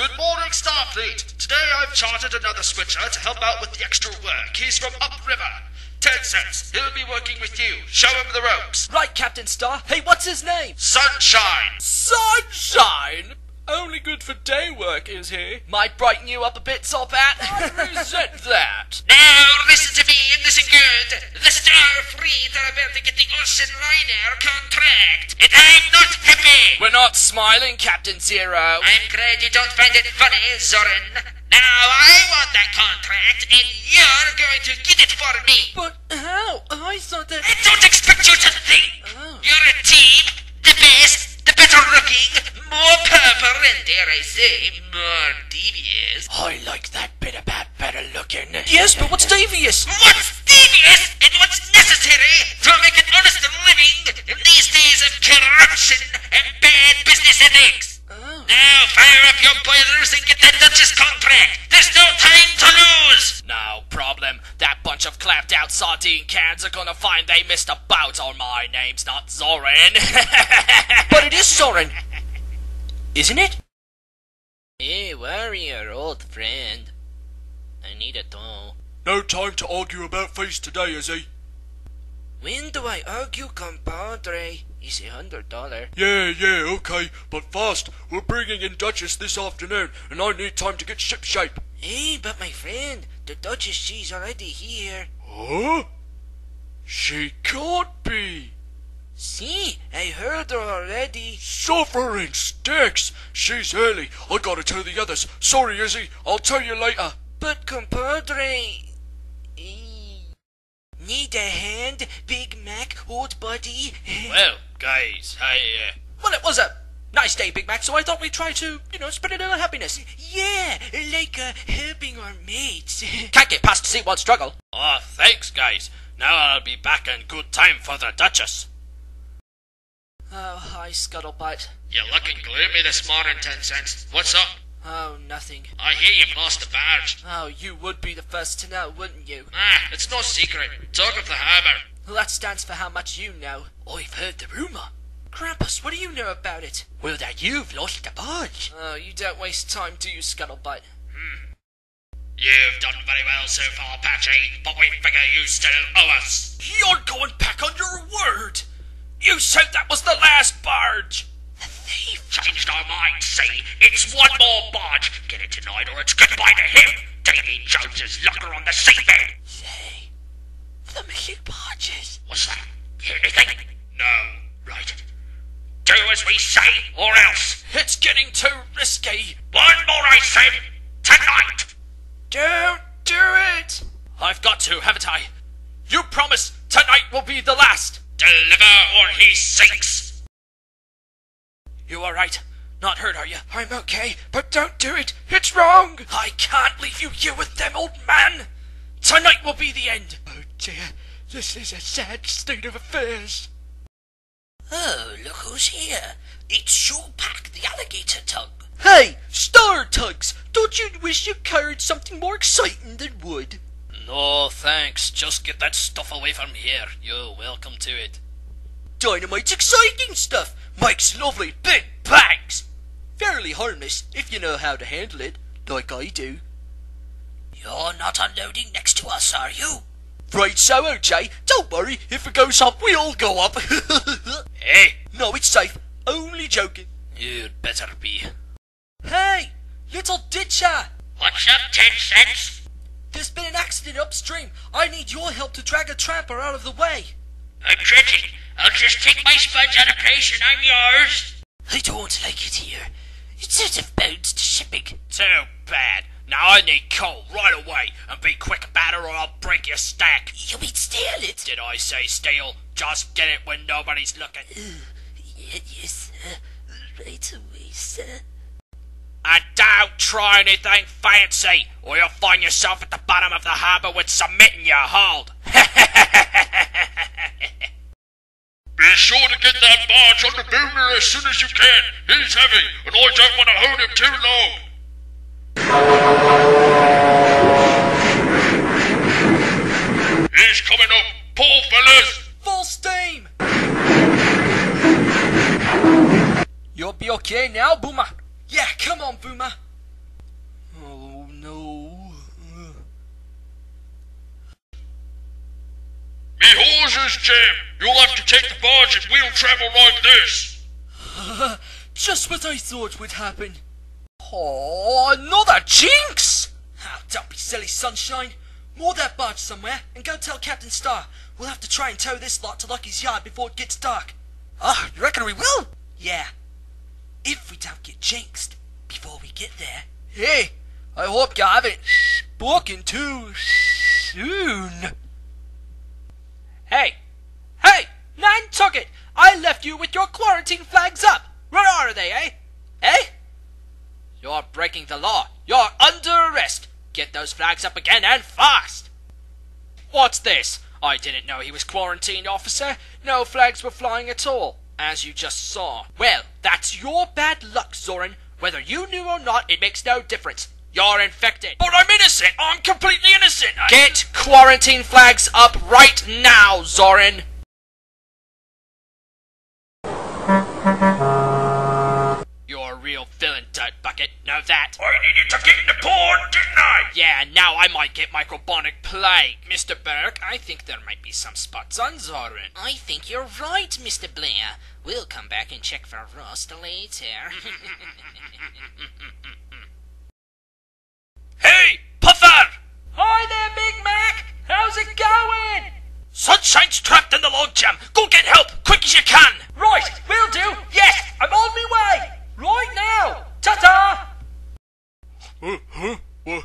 Good morning, Starfleet. Today I've chartered another switcher to help out with the extra work. He's from upriver. Ten cents. He'll be working with you. Show him the ropes. Right, Captain Star. Hey, what's his name? Sunshine. Sunshine? Only good for day work, is he? Might brighten you up a bit, Top Hat. I resent that. Now listen to me and listen good. The Starfleet are about to get the Ocean Liner contract, and I'm not happy. We're not smiling, Captain Zero. I'm glad you don't find it funny, Zorran. Now I want that contract, and you're going to get it for me. But how? I thought that. I don't expect you to think. Oh. You're a team, the best, the better looking, more purple, and dare I say, more devious. I like that bit about better looking. Yes, but what's devious? What's devious and what's necessary to make an honest living in these days of corruption and bad business ethics? Oh. Now fire up your boilers and get that Duchess contract. There's no time to lose. No problem. That bunch of clapped out sardine cans are gonna find they missed a boat on my name's not Zorran. but it is Zorran. Isn't it? Hey, warrior, old friend. I need a dough. No time to argue about face today, is he? When do I argue, compadre? It's a hundred dollar. Yeah, yeah, okay, but fast. We're bringing in Duchess this afternoon, and I need time to get shipshape. Hey, but my friend, the Duchess, she's already here. Huh? She can't be. See, I heard her already. Suffering sticks. She's early. I gotta tell the others. Sorry, Izzy. I'll tell you later. But compadre, need a hand, Big Mac, old buddy. Well, guys, I, uh... Well, it was a nice day, Big Mac, so I thought we'd try to, you know, spread a little happiness. Yeah, like uh, helping our mates. Can't get past see one struggle. Oh, thanks, guys. Now I'll be back in good time for the Duchess. Oh, hi, Scuttlebutt. You're looking gloomy this morning, Ten Cents. What's up? Oh, nothing. I hear you've lost the barge. Oh, you would be the first to know, wouldn't you? Ah, it's no secret. Talk of the harbour. Well, that stands for how much you know. I've heard the rumour. Grampus, what do you know about it? Well, that you've lost the barge. Oh, you don't waste time, do you, Scuttlebutt? Hmm. You've done very well so far, Patchy, but we figure you still owe us. You're going back on your word. You said that was the last barge. The thief changed our minds, see? It's one more barge. Get it tonight or it's goodbye to him. Davy Jones's locker on the seabed. Say, the missing barges. What's that? Hear anything? No. Right. Do as we say, or else. It's getting too risky. One more, I said. Tonight. Don't do it. I've got to, haven't I? You promise tonight will be the last. Deliver or he sinks. You all right? Not hurt, are you? I'm okay, but don't do it. It's wrong. I can't leave you here with them, old man. Tonight will be the end. Oh dear, this is a sad state of affairs. Oh, look who's here. It's Shoepack, the alligator tongue. Hey, Star Tugs! Don't you wish you carried something more exciting than wood? No, thanks. Just get that stuff away from here. You're welcome to it. Dynamite's exciting stuff. Mike's lovely big bags. Fairly harmless if you know how to handle it, like I do. You're not unloading next to us, are you? Right so, OJ. Don't worry. If it goes up, we all go up. Hey, no, it's safe. Only joking. you'd better be. Hey, little ditcher. What's up, Ten Cents? There's been an accident upstream. I need your help to drag a tramper out of the way. I'm dredging. I'll just take my sponge out of place and I'm yours. I don't like it here. It's sort of bounds to shipping. Too bad. Now I need coal right away, and be quick about it or I'll break your stack. You mean steal it? Did I say steal? Just get it when nobody's looking. yes, sir. Right away, sir. And don't try anything fancy, or you'll find yourself at the bottom of the harbour with in your hold. Be sure to get that barge on the boomer as soon as you can. He's heavy, and I don't want to hold him too long. He's coming up. Pull, fellas. Full steam. You'll be okay now, Boomer. Yeah, come on, Boomer! Oh, no. Me horses, Jim! You'll have to take the barge and we'll travel like this! Just what I thought would happen. Oh, another jinx! Oh, don't be silly, Sunshine. Moor that barge somewhere and go tell Captain Star. We'll have to try and tow this lot to Lucky's yard before it gets dark. Ah, oh, you reckon we will? Yeah, if we don't get jinxed before we get there. Hey, I hope you haven't spoken too soon. Hey, hey, Nantucket! I left you with your quarantine flags up. Where are they, eh? Eh? You're breaking the law. You're under arrest. Get those flags up again and fast. What's this? I didn't know he was quarantined, officer. No flags were flying at all, as you just saw. Well, that's your bad luck, Zorran. Whether you knew or not, it makes no difference. You're infected. But I'm innocent. I'm completely innocent. I- Get quarantine flags up right now, Zorran. You're a villain, Dirt Bucket. Know that? I needed to get in the pond, didn't I? Yeah, now I might get microbonic plague. Mr. Burke, I think there might be some spots on Zorran. I think you're right, Mr. Blair. We'll come back and check for rust later. Hey, Puffa! Hi there, Big Mac. How's it going? Sunshine's trapped in the logjam. Go get help, quick as you can. Right, will do. Yes, I'm on my way. Right now. Ta-ta. Huh? Huh? What?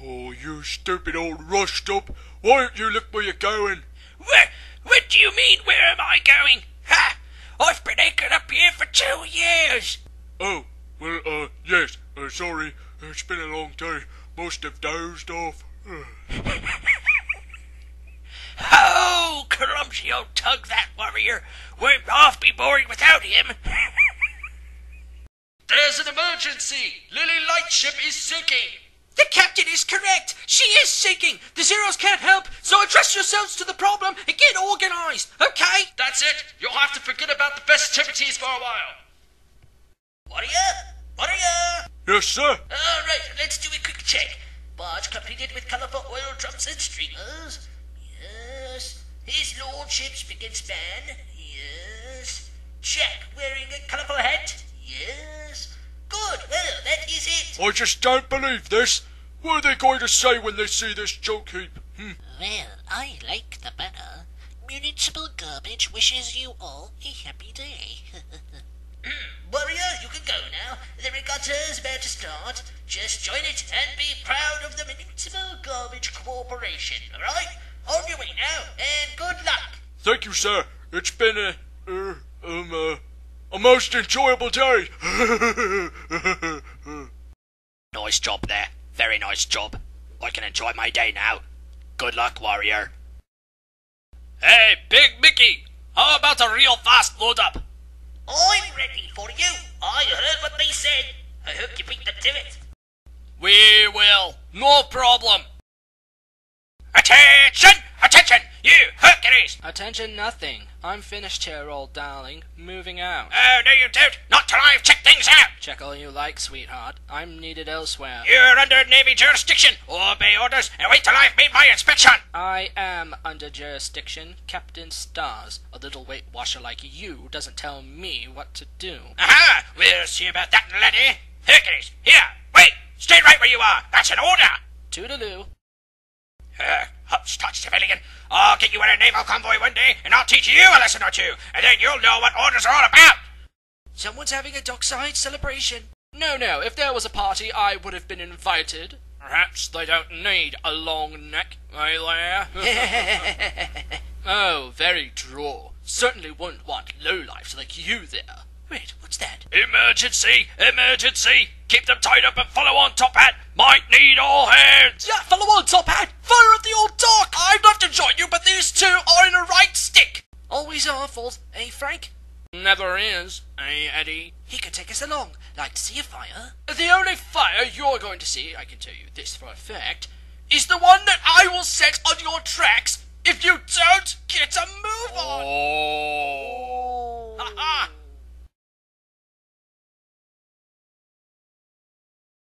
Oh, you stupid old rushed up. Why don't you look where you're going? Where? What do you mean? Where am I going? Ha! I've been anchored up here for two years. Oh, well, uh, yes. Uh, sorry. It's been a long day. Must have dozed off. Oh, clumsy old tug that warrior. We're off be boring without him. There's an emergency! Lillie Lightship is sinking! The captain is correct. She is sinking. The Zeros can't help, so address yourselves to the problem and get organized, okay? That's it! You'll have to forget about the festivities for a while. Warrior? Warrior? Yes, sir. All right, let's do a quick check. Barge completed with colourful oil drums and streamers. Yes. His lordship's spick and span. Yes. Check. Wearing a colourful hat. Yes. Good. Well, that is it. I just don't believe this. What are they going to say when they see this junk heap? Hmm. Well, I like the banner. Municipal Garbage wishes you all a happy day. Warrior, you can go now. The regatta's about to start. Just join it and be proud of the Municipal Garbage Corporation, alright? On your way now, and good luck. Thank you, sir. It's been a, uh, um, uh, a most enjoyable day. Nice job there. Very nice job. I can enjoy my day now. Good luck, warrior. Hey, Big Mickey! How about a real fast load up? I'm ready for you. I heard what they said. I hope you beat them to it. We will. No problem. Attention! Attention! You, Hercules! Attention, nothing. I'm finished here, old darling. Moving out. Oh, no, you don't. Not till I've checked things out. Check all you like, sweetheart. I'm needed elsewhere. You're under Navy jurisdiction. Obey orders and wait till I've made my inspection. I am under jurisdiction. Captain Stars. A little weight washer like you doesn't tell me what to do. Aha! We'll see about that, laddie. Hercules, here, wait. Stay right where you are. That's an order. Toodaloo. Uh, upstart civilian. I'll get you in a naval convoy one day, and I'll teach you a lesson or two, and then you'll know what orders are all about. Someone's having a dockside celebration. No, no, if there was a party, I would have been invited. Perhaps they don't need a long neck, eh there? oh, very droll. Certainly wouldn't want lowlifes like you there. Wait, what's that? Emergency! Emergency! Keep them tied up and follow on, Top Hat. Might need all hands. Yeah, follow on, Top Hat! Fire at the old dock! I'd love to join you, but these two are in a right stick! Always our fault, eh, Frank? Never is, eh, Eddie? He could take us along. Like to see a fire? The only fire you're going to see, I can tell you this for a fact, is the one that I will set on your tracks if you don't get a move on! Oh. Ha ha!